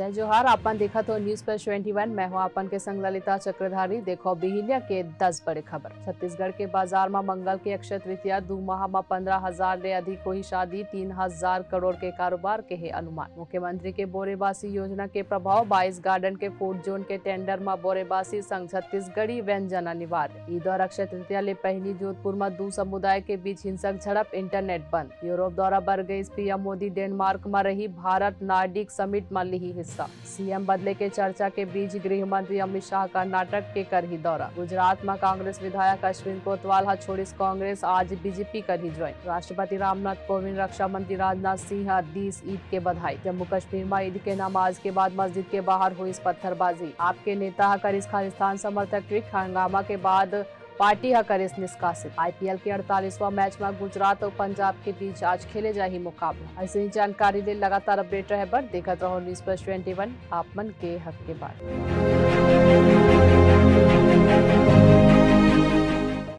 जय जोहार, आपन देखा तो न्यूज़ प्लस ट्वेंटी वन, मैं हूँ आपन के संग ललिता चक्रधारी। देखो बिहिलिया के दस बड़े खबर। छत्तीसगढ़ के बाज़ार में मंगल के अक्षय तृतीया दो माह में पंद्रह हज़ार ले अधिक हुई शादी, तीन हज़ार करोड़ के कारोबार के है अनुमान। मुख्यमंत्री के बोरेबासी योजना के प्रभाव, बाईस गार्डन के फ़ूड जोन के टेंडर में बोरेबासी संघ छत्तीसगढ़ी व्यंजन अनिवार्य। ईद और अक्षय तृतीया ले पहली जोधपुर में दो समुदाय के बीच हिंसक झड़प, इंटरनेट बंद। यूरोप दौरा बर गई, पीएम मोदी डेनमार्क में रही, भारत नार्डिक समिट में ली हिस्सा। सीएम बदले के चर्चा के बीच गृह मंत्री अमित शाह कर्नाटक के कर ही दौरा। गुजरात में कांग्रेस विधायक अश्विन कोतवाल हा छोड़िस कांग्रेस, आज बीजेपी कर ही ज्वाइन। राष्ट्रपति रामनाथ कोविंद, रक्षा मंत्री राजनाथ सिंह हदीस ईद के बधाई। जम्मू कश्मीर में ईद के नमाज़ के बाद मस्जिद के बाहर हुई पत्थरबाजी। आपके नेता करिस खालिस्तान समर्थक हंगामा के बाद पार्टी हा करे निष्कासित। आईपीएल के 48वां मैच में गुजरात और पंजाब के बीच आज खेले जा ही मुकाबला। ऐसी ही जानकारी ले लगातार अपडेट रहे पर देखत रहो न्यूज़ प्लस ट्वेंटी आप मन के हक के बाद